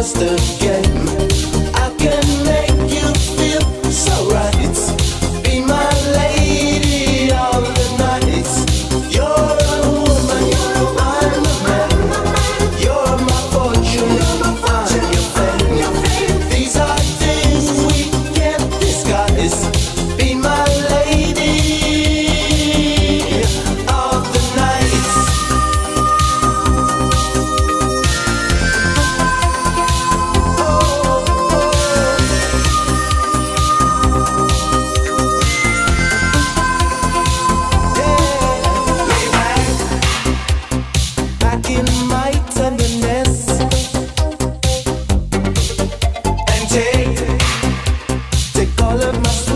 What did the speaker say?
just a all of my